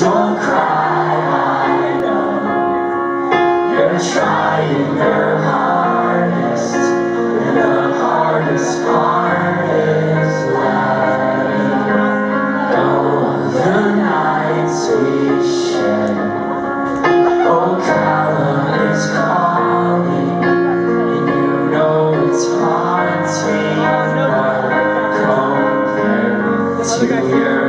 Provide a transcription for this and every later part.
Don't cry, I know. You're trying their hardest And the hardest part is letting go the nights we shed Oh, Callum is calling And you know it's haunting. But compare to your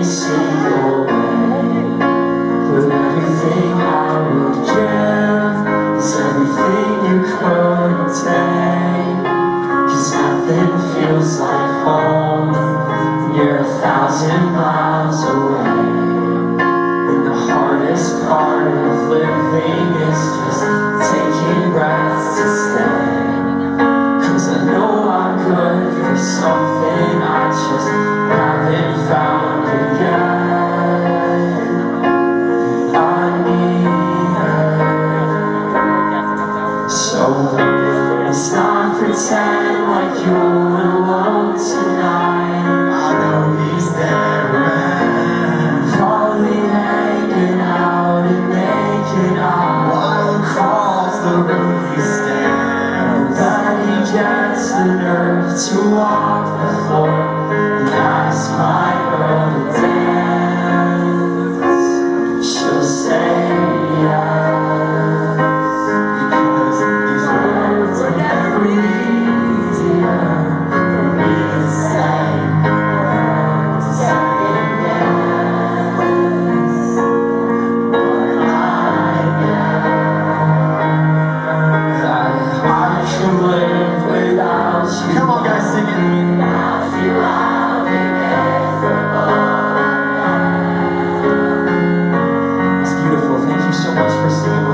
every single way. Through everything I would give, is everything you could take. Cause nothing feels like home, you're a thousand miles away. And the hardest part of living is stand that he the nerve to walk the floor and ask my girl to dance. Thank you so much for seeing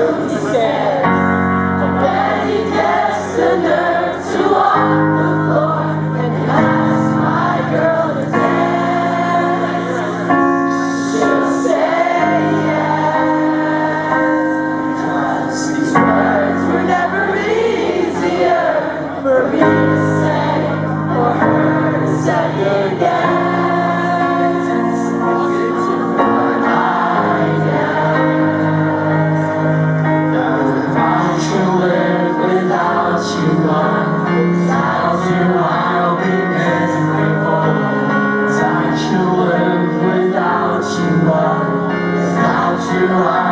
Will be gets the nerve to walk. Allah.